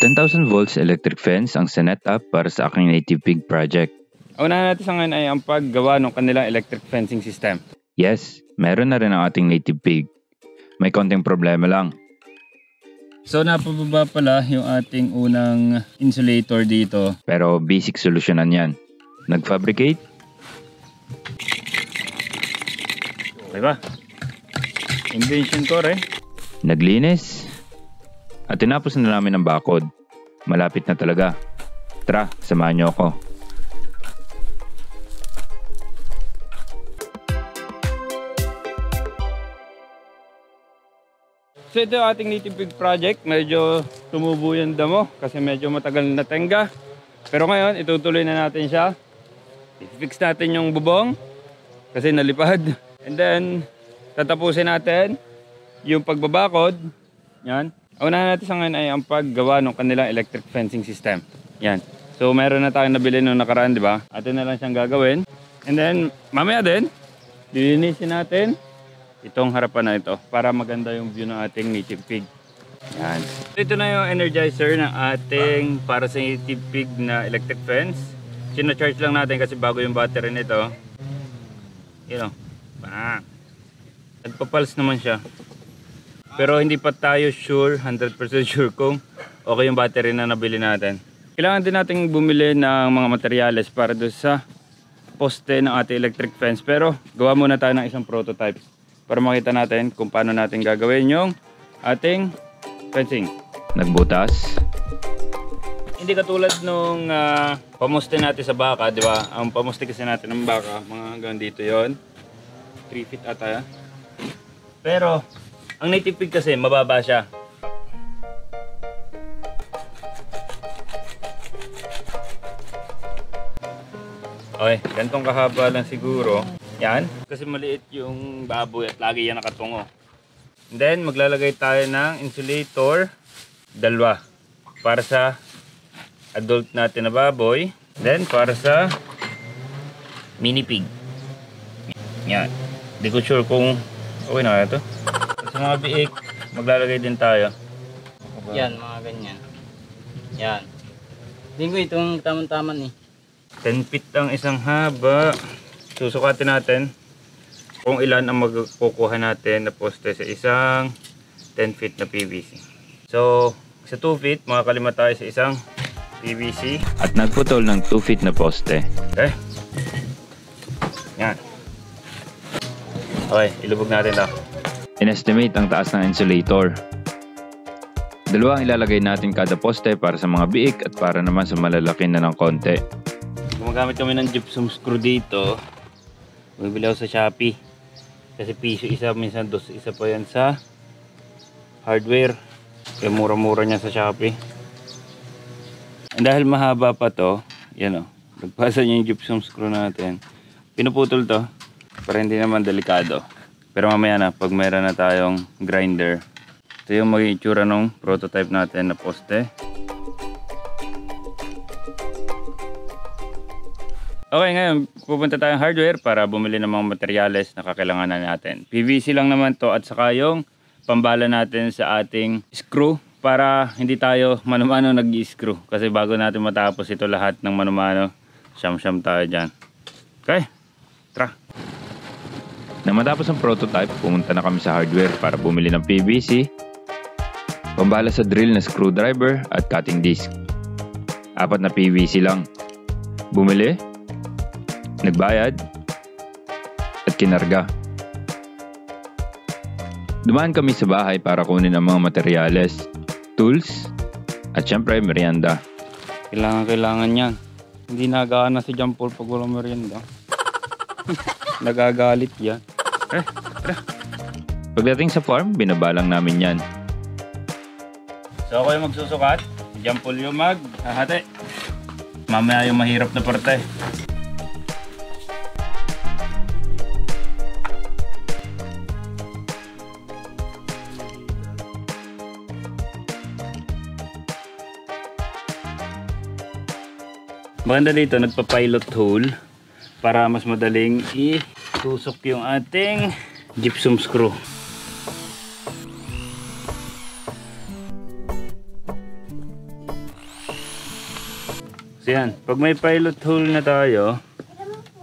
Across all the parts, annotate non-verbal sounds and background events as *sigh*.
10,000 volts electric fence ang sinet up para sa aking native pig project. Una natin sa ngayon ay ang paggawa ng kanilang electric fencing system. Yes, meron na rin ang ating native pig. May konting problema lang. So napababa pala yung ating unang insulator dito. Pero basic solusyonan yan. Nag-fabricate, Diba? Invention ko rin. naglinis, at tinapos na namin ang bakod. Malapit na talaga. Tara, samahan niyo ako. So ito ating native pig project. Medyo tumubo yung damo kasi medyo matagal na tenga. Pero ngayon, itutuloy na natin siya. I-fix natin yung bubong kasi nalipad. And then, tatapusin natin yung pagbabakod. Yan. Unahan natin sa ngayon ay ang paggawa ng kanilang electric fencing system. Yan. So meron na tayong nabili nung nakaraan, di ba? Atin na lang siyang gagawin. And then, mamaya din, lilinisin natin itong harapan na ito para maganda yung view ng ating native pig. Yan. Ito na yung energizer ng ating para sa native pig na electric fence. Sino-charge lang natin kasi bago yung battery nito. You know. Bang. Nagpa-pulse naman siya. Pero hindi pa tayo sure, 100% *laughs* sure kung okay yung battery na nabili natin. Kailangan din nating bumili ng mga materyales para doon sa poste ng ating electric fence. Pero gawa muna tayo ng isang prototype para makita natin kung paano natin gagawin yung ating fencing. Nagbutas, Hindi katulad nung ah, pamuste natin sa baka, di ba? Ang pamuste kasi natin ng baka, mga hanggang dito yon 3 feet ata. Pero, ang native pig kasi, mababa siya. Okay, gantong kahaba lang siguro. Yan. Kasi maliit yung baboy at lagi yan nakatungo. And then, maglalagay tayo ng insulator. Dalawa. Para sa adult natin na baboy. Then, para sa mini pig. Yan. Hindi ko sure kung okay na kaya to. Sa mga biik, maglalagay din tayo. Yan, mga ganyan. Yan. Tingin ko itong tamang-tama ni. 10 feet ang isang haba. Susukatin natin kung ilan ang magkukuha natin na poste sa isang 10 feet na PVC. So, sa 2 feet, makakalima tayo sa isang PVC. at nagputol ng 2 feet na poste. Okay. Yan. Okay, ilubog natin to. Inestimate ang taas ng insulator. Dalawa ang ilalagay natin kada poste para sa mga biik at para naman sa malalaki na ng konti. Gumagamit kami ng gypsum screw dito. Bumibili ako sa Shopee. Kasi piso isa, minsan dos isa pa yan sa hardware. Kaya mura-mura niya sa Shopee. And dahil mahaba pa to, yan o. Nagpasa niya yung gypsum screw natin. Pinuputol to para hindi naman delikado. Pero mamaya na, pag meron na tayong grinder, ito yung magiging itsura ng prototype natin na poste. Okay, ngayon pupunta tayong hardware para bumili ng mga materyales na kakailanganan natin. PVC lang naman to at saka yung pambala natin sa ating screw para hindi tayo manumano nag-screw. Kasi bago natin matapos ito lahat ng manumano, siyam-siyam tayo dyan. Okay, tara. Nang matapos ang prototype, pumunta na kami sa hardware para bumili ng PVC, pambala sa drill na screwdriver at cutting disc. Apat na PVC lang. Bumili, nagbayad, at kinarga. Dumaan kami sa bahay para kunin ang mga materyales, tools, at syempre merienda. Kailangan, kailangan yan. Hindi nagana si John Paul pag walang merienda. *laughs* Nagagalit yan. Eh, Pagdating sa farm, binabalang namin yan. So ako yung magsusukat. Si John Paul yung mag hahati. Mamaya yung mahirap na parte. Maganda dito, nagpa-pilot hole para mas madaling itusok yung ating gypsum screw. So yan, pag may pilot hole na tayo,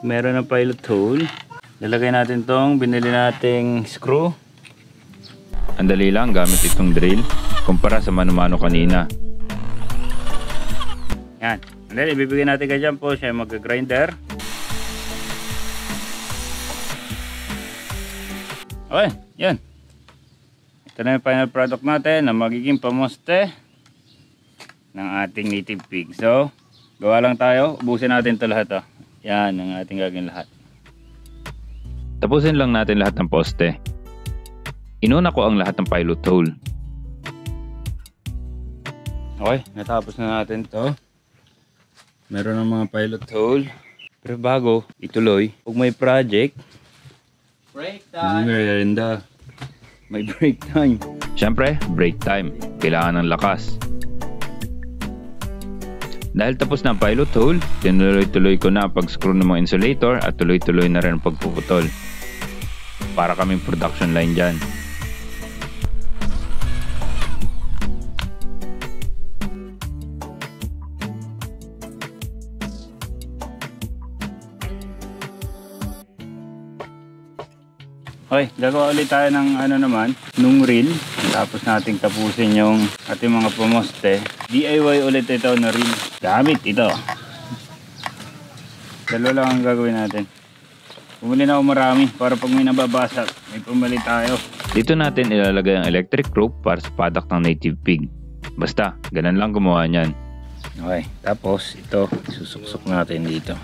meron ng pilot hole, lalagay natin tong binili nating screw. Ang dali lang gamit itong drill kumpara sa mano-mano kanina. Yan. And then, ibibigay natin kay Jump po siya yung mag-grinder. Okay, yan. Ito na yung final product natin na magiging pamoste ng ating native pig. So, gawa lang tayo. Ubusin natin ito lahat. Oh. Yan ang ating gagawin lahat. Tapusin lang natin lahat ng poste. Inuna ko ang lahat ng pilot hole. Okay, natapos na natin to. Meron ng mga pilot hole. Pero bago ituloy, kung may project, Break time. merienda. May break time. Siyempre, break time. Kailangan ng lakas. Dahil tapos na ang pilot hole, tinuloy-tuloy ko na pag-screw ng mga insulator at tuloy-tuloy na rin ang pagpuputol. Para kaming production line dyan. Okay, gagawa ulit tayo ng ano naman, nung reel. Tapos nating tapusin yung ating mga pumoste. DIY ulit ito na reel. Gamit ito. Dalawa lang ang gagawin natin. Bumili na ako marami para pag may nababasag, may pumali tayo. Dito natin ilalagay ang electric rope para sa paddock ng native pig. Basta, ganun lang gumawa niyan. Okay, tapos ito, susuksok natin dito.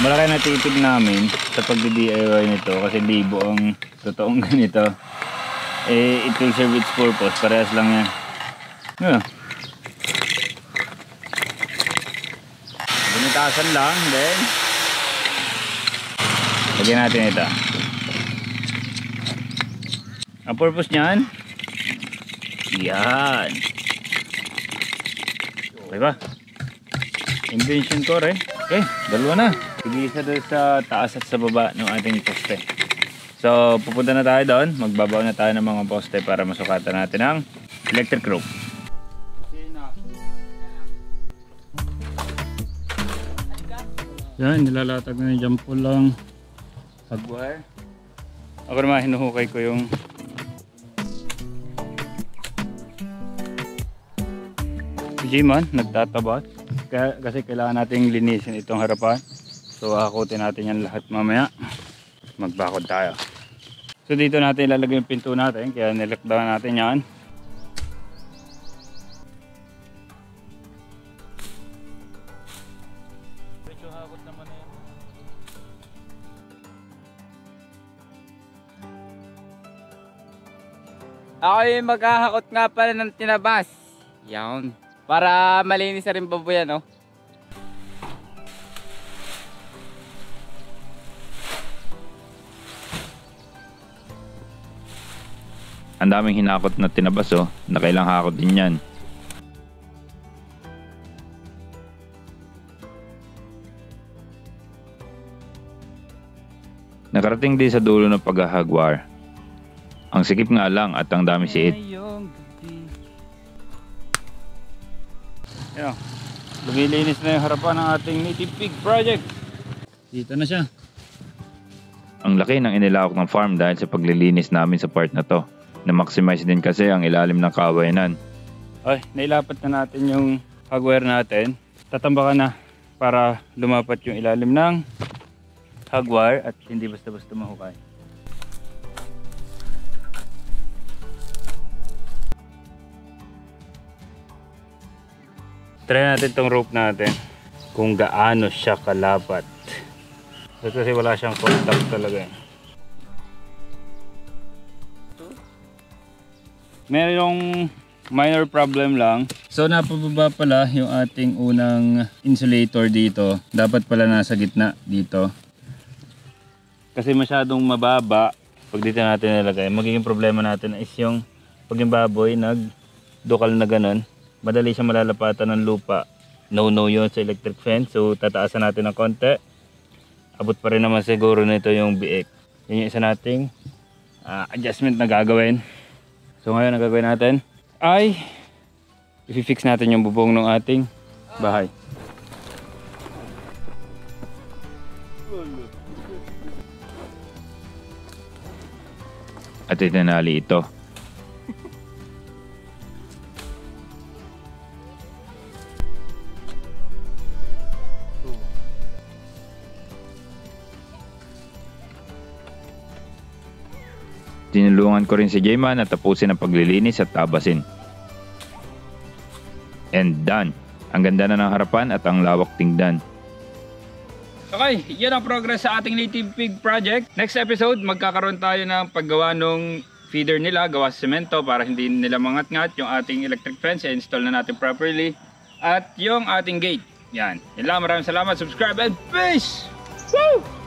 Malaki na titip namin sa pagdi-DIY nito kasi libo ang totoong *laughs* ganito. Eh, it will serve its purpose. Parehas lang yan. Yeah. Binitasan lang, then lagyan natin ito. Ang purpose niyan, yan. Okay ba? Invention ko rin. Okay, dalawa na. Tig-isa doon sa taas at sa baba ng ating poste. So, pupunta na tayo doon. Magbabaw na tayo ng mga poste para masukatan natin ang electric rope. Yan, nilalatag na yung jump pull lang. Hagwire. Ako naman hinuhukay ko yung G-man, nagtatabat. Kasi kailangan nating linisin itong harapan. So, hakutin natin yan lahat mamaya. Magbakod tayo. So, dito natin ilalagay yung pinto natin. Kaya nilockdown natin yan. Ako yung maghahakot nga pala ng tinabas. Yan. Para malinis na rin babo yan, oh. Ang daming hinakot na tinabas oh, na kailang hakot din yan. Nakarating din sa dulo ng paghahagwar. Ang sikip nga lang at ang dami siit. Ayan. Lumilinis na yung harapan ng ating native pig project. Dito na siya. Ang laki ng inilawak ng farm dahil sa paglilinis namin sa part na to. Na-maximize din kasi ang ilalim ng kawayanan. Ay, nailapat na natin yung hagwire natin. Tatambakan na para lumapat yung ilalim ng hagwire at hindi basta-basta mahukay. Try natin tong rope natin kung gaano siya kalapat. Kasi wala siyang contact talaga eh. Merong minor problem lang. So napababa pala yung ating unang insulator dito. Dapat pala nasa gitna dito. Kasi masyadong mababa pag dito natin nilagay. Magiging problema natin is yung pag yung baboy nagdukal na ganun, madali siya malalapatan ng lupa. No-no yun sa electric fence. So tataasan natin ng konti. Abot pa rin naman siguro nito yung biik. Yun yung isa nating ah, adjustment na gagawin. So ngayon ang gagawin natin, ay i-fix natin yung bubong ng ating bahay. At itinali ito. Tinulungan ko rin si Jayman na tapusin ang paglilinis at tabasin. And done. Ang ganda na ng harapan at ang lawak tingnan. Okay, yan ang progress sa ating native pig project. Next episode, magkakaroon tayo ng paggawa ng feeder nila, gawa sa semento para hindi nila mangat-ngat. Yung ating electric fence, install na natin properly. At yung ating gate. Yan. Yan lang, maraming salamat. Subscribe and peace! Woo!